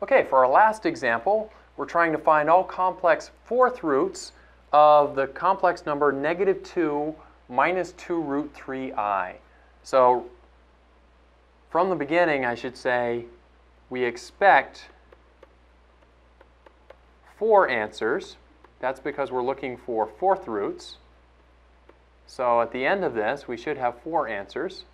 Okay, for our last example, we're trying to find all complex fourth roots of the complex number negative 2 minus 2 root 3i. So from the beginning, I should say, we expect four answers. That's because we're looking for fourth roots. So at the end of this, we should have four answers.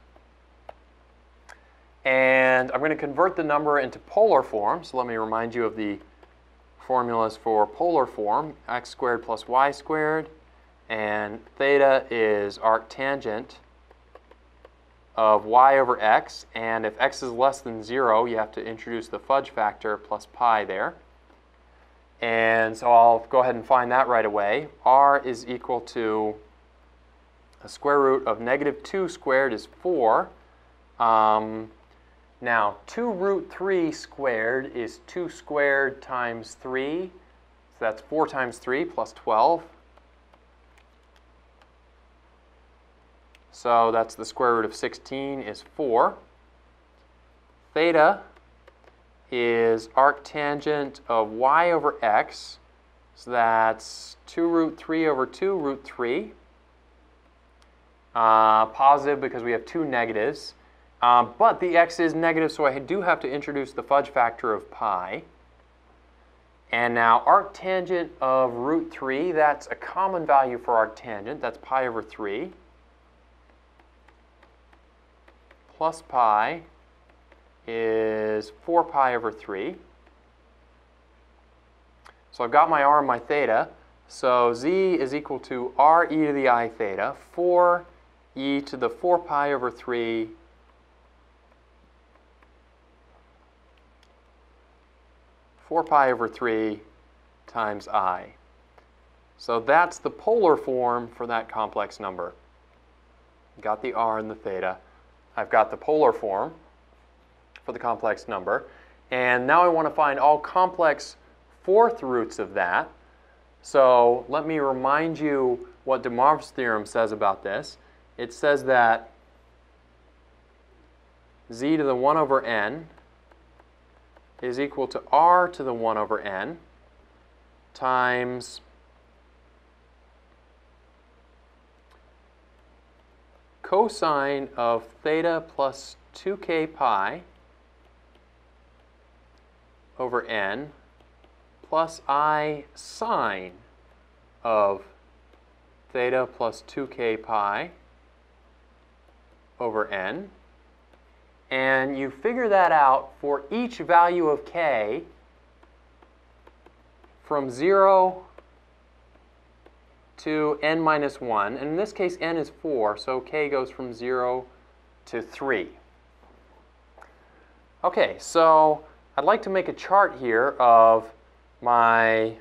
And I'm going to convert the number into polar form. So let me remind you of the formulas for polar form. x squared plus y squared. And theta is arctangent of y over x. And if x is less than 0, you have to introduce the fudge factor plus pi there. And so I'll go ahead and find that right away. r is equal to the square root of negative 2 squared is 4. Um, now, 2 root 3 squared is 2 squared times 3. So that's 4 times 3 plus 12. So that's the square root of 16 is 4. Theta is arctangent of y over x. So that's 2 root 3 over 2 root 3. Uh, positive because we have two negatives. Uh, but the x is negative, so I do have to introduce the fudge factor of pi. And now arctangent of root 3, that's a common value for arctangent. That's pi over 3 plus pi is 4 pi over 3. So I've got my r and my theta. So z is equal to r e to the i theta, 4 e to the 4 pi over 3 4 pi over 3 times i. So that's the polar form for that complex number. Got the r and the theta. I've got the polar form for the complex number. And now I want to find all complex fourth roots of that. So let me remind you what de Moivre's theorem says about this it says that z to the 1 over n is equal to r to the 1 over n times cosine of theta plus 2k pi over n plus i sine of theta plus 2k pi over n. And you figure that out for each value of k from 0 to n minus 1. And in this case, n is 4, so k goes from 0 to 3. Okay, so I'd like to make a chart here of my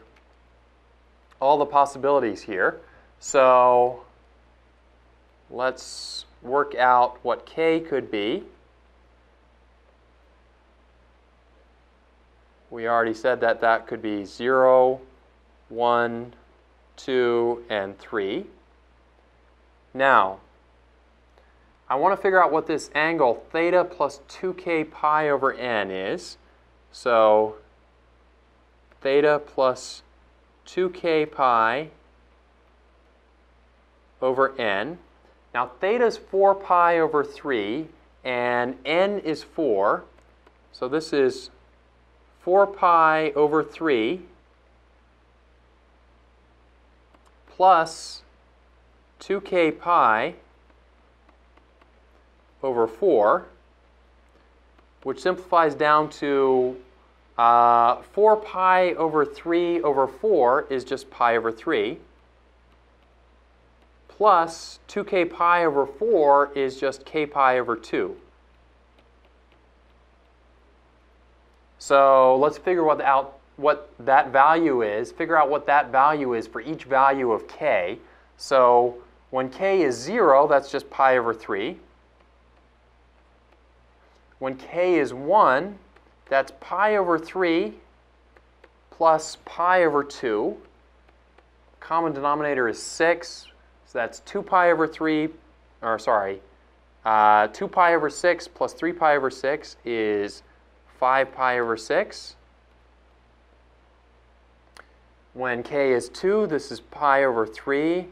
all the possibilities here. So let's work out what k could be. We already said that that could be 0, 1, 2, and 3. Now, I want to figure out what this angle theta plus 2k pi over n is. So theta plus 2k pi over n. Now theta is 4 pi over 3, and n is 4. So this is 4 pi over 3 plus 2k pi over 4, which simplifies down to uh, 4 pi over 3 over 4 is just pi over 3 plus 2k pi over 4 is just k pi over 2. So let's figure what, out, what that value is, figure out what that value is for each value of k. So when k is 0, that's just pi over 3. When k is 1, that's pi over 3 plus pi over 2. Common denominator is 6. So that's 2 pi over 3, or sorry, uh, 2 pi over 6 plus 3 pi over 6 is 5 pi over 6. When k is 2, this is pi over 3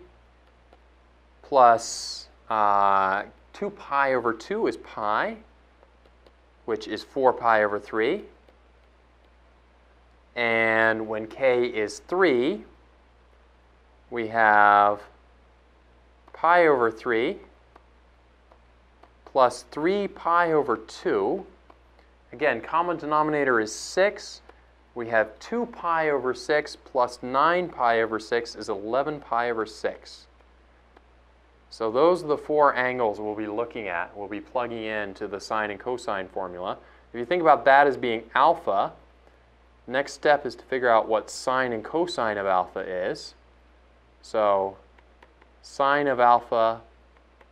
plus uh, 2 pi over 2 is pi, which is 4 pi over 3. And when k is 3, we have pi over 3 plus 3 pi over 2. Again, common denominator is 6. We have 2 pi over 6 plus 9 pi over 6 is 11 pi over 6. So those are the four angles we'll be looking at. We'll be plugging in to the sine and cosine formula. If you think about that as being alpha, next step is to figure out what sine and cosine of alpha is. So sine of alpha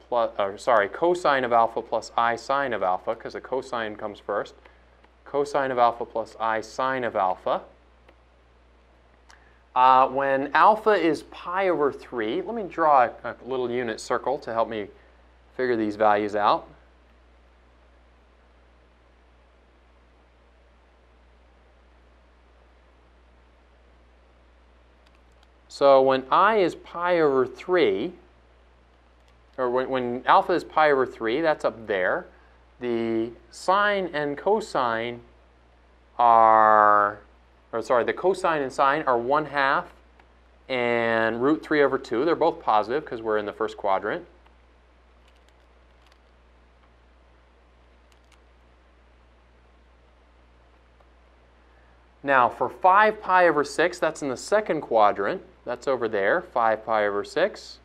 plus, or sorry, cosine of alpha plus i sine of alpha, because the cosine comes first. Cosine of alpha plus i sine of alpha. Uh, when alpha is pi over 3, let me draw a, a little unit circle to help me figure these values out. So when i is pi over 3, or when, when, alpha is pi over 3, that's up there, the sine and cosine are or sorry, the cosine and sine are 1 half and root 3 over 2. They're both positive because we're in the first quadrant. Now for 5 pi over 6, that's in the second quadrant. That's over there, 5 pi over 6.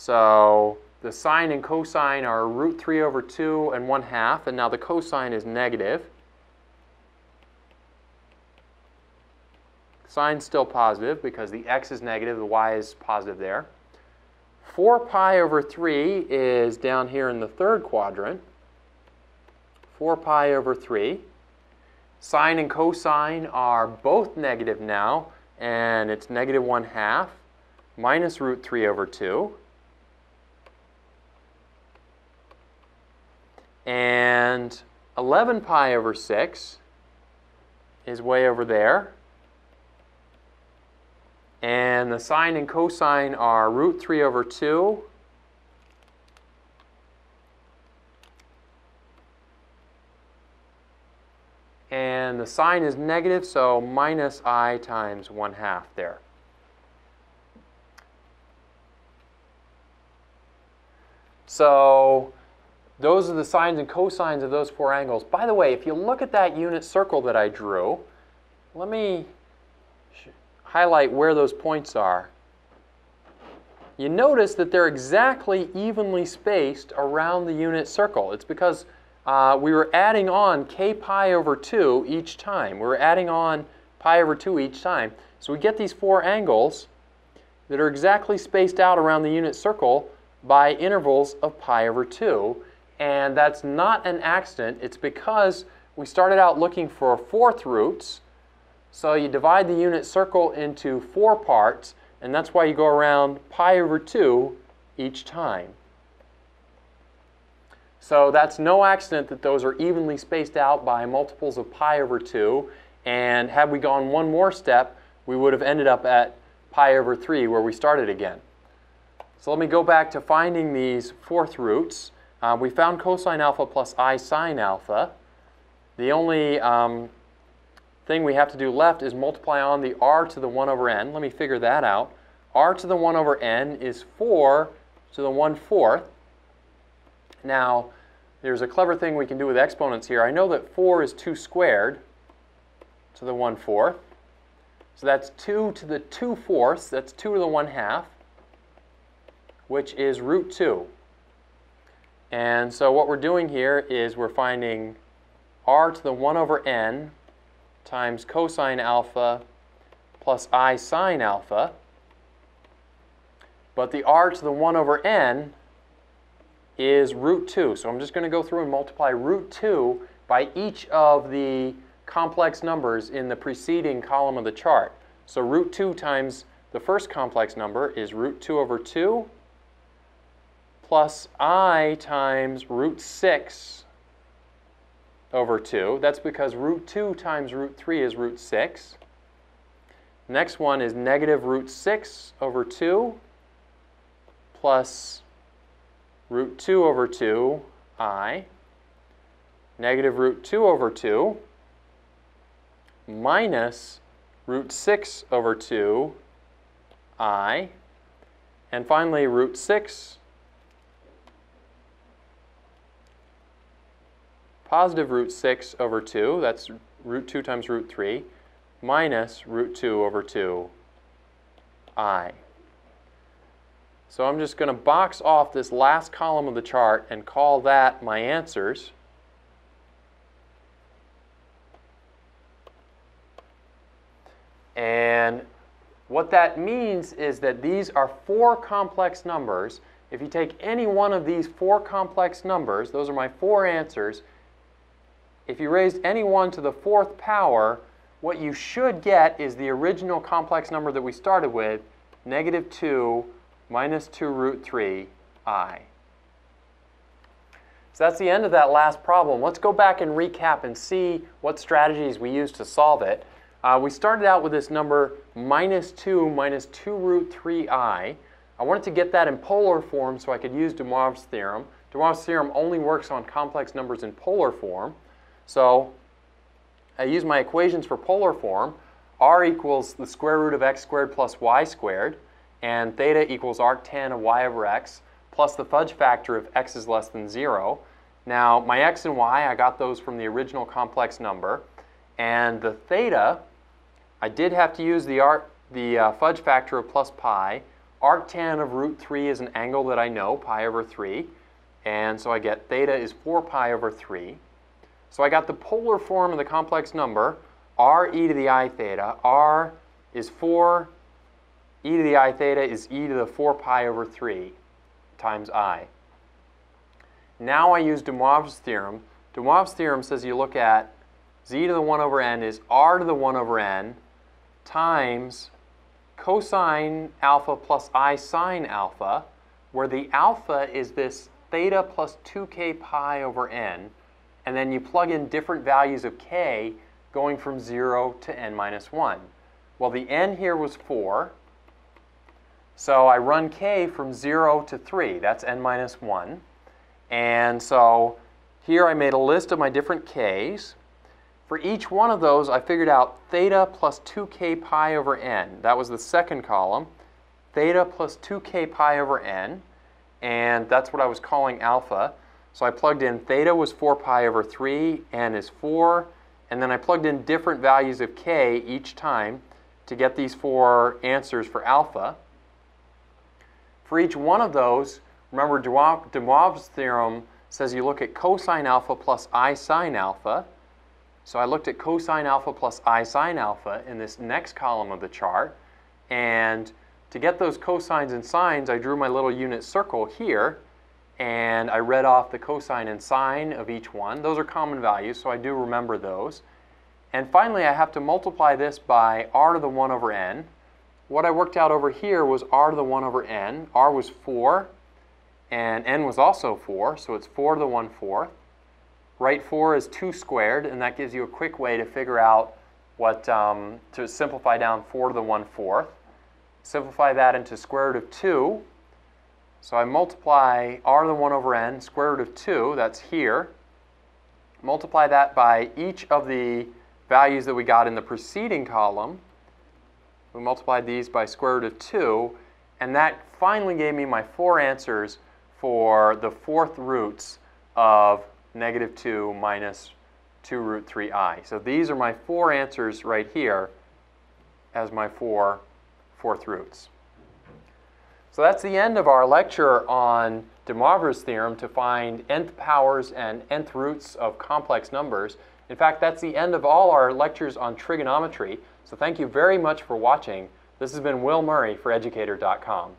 So the sine and cosine are root 3 over 2 and 1 half, and now the cosine is negative. Sine's still positive because the x is negative, the y is positive there. 4 pi over 3 is down here in the third quadrant. 4 pi over 3. Sine and cosine are both negative now, and it's negative 1 half minus root 3 over 2. And 11 pi over 6 is way over there. And the sine and cosine are root 3 over 2. And the sine is negative, so minus i times 1 half there. So those are the sines and cosines of those four angles. By the way, if you look at that unit circle that I drew, let me highlight where those points are. You notice that they're exactly evenly spaced around the unit circle. It's because uh, we were adding on k pi over 2 each time. We are adding on pi over 2 each time. So we get these four angles that are exactly spaced out around the unit circle by intervals of pi over 2. And that's not an accident. It's because we started out looking for fourth roots, so you divide the unit circle into four parts, and that's why you go around pi over 2 each time. So that's no accident that those are evenly spaced out by multiples of pi over 2. And had we gone one more step, we would have ended up at pi over 3 where we started again. So let me go back to finding these fourth roots. Uh, we found cosine alpha plus i sine alpha. The only um, thing we have to do left is multiply on the r to the 1 over n. Let me figure that out. r to the 1 over n is 4 to the 1 fourth. Now, there's a clever thing we can do with exponents here. I know that 4 is 2 squared to the 1 fourth. So that's 2 to the 2 fourths. That's 2 to the 1 half, which is root 2. And so what we're doing here is we're finding r to the 1 over n times cosine alpha plus i sine alpha. But the r to the 1 over n is root 2. So I'm just going to go through and multiply root 2 by each of the complex numbers in the preceding column of the chart. So root 2 times the first complex number is root 2 over 2 plus i times root 6 over 2. That's because root 2 times root 3 is root 6. Next one is negative root 6 over 2 plus root 2 over 2 i, negative root 2 over 2 minus root 6 over 2 i, and finally root 6 positive root 6 over 2, that's root 2 times root 3, minus root 2 over 2 i. So I'm just going to box off this last column of the chart and call that my answers. And what that means is that these are four complex numbers. If you take any one of these four complex numbers, those are my four answers, if you raised any one to the fourth power, what you should get is the original complex number that we started with, negative 2 minus 2 root 3 i. So that's the end of that last problem. Let's go back and recap and see what strategies we used to solve it. Uh, we started out with this number minus 2 minus 2 root 3i. I wanted to get that in polar form so I could use de Moivre's theorem. de Moivre's theorem only works on complex numbers in polar form. So I use my equations for polar form. r equals the square root of x squared plus y squared and theta equals arctan of y over x plus the fudge factor if x is less than 0. Now, my x and y, I got those from the original complex number. And the theta, I did have to use the, arc, the uh, fudge factor of plus pi. Arctan of root 3 is an angle that I know, pi over 3. And so I get theta is 4 pi over 3. So I got the polar form of the complex number, r e to the i theta. r is 4 e to the i theta is e to the 4 pi over 3 times i. Now I use de Moivre's theorem. de Moivre's theorem says you look at z to the 1 over n is r to the 1 over n times cosine alpha plus i sine alpha, where the alpha is this theta plus 2k pi over n, and then you plug in different values of k going from 0 to n minus 1. Well, the n here was 4, so I run k from 0 to 3. That's n minus 1. And so here I made a list of my different k's. For each one of those, I figured out theta plus 2k pi over n. That was the second column. Theta plus 2k pi over n. And that's what I was calling alpha. So I plugged in theta was 4 pi over 3, n is 4. And then I plugged in different values of k each time to get these four answers for alpha. For each one of those, remember de Moivre's theorem says you look at cosine alpha plus i sine alpha. So I looked at cosine alpha plus i sine alpha in this next column of the chart. And to get those cosines and sines, I drew my little unit circle here. And I read off the cosine and sine of each one. Those are common values, so I do remember those. And finally, I have to multiply this by r to the 1 over n. What I worked out over here was r to the 1 over n. r was 4, and n was also 4, so it's 4 to the 1 fourth. Right 4 is 2 squared, and that gives you a quick way to figure out what, um, to simplify down 4 to the 1 fourth. Simplify that into square root of 2. So I multiply r to the 1 over n, square root of 2, that's here. Multiply that by each of the values that we got in the preceding column. We multiplied these by square root of 2, and that finally gave me my four answers for the fourth roots of negative 2 minus 2 root 3i. So these are my four answers right here as my four fourth roots. So that's the end of our lecture on de Moivre's theorem to find nth powers and nth roots of complex numbers. In fact, that's the end of all our lectures on trigonometry. So thank you very much for watching. This has been Will Murray for Educator.com.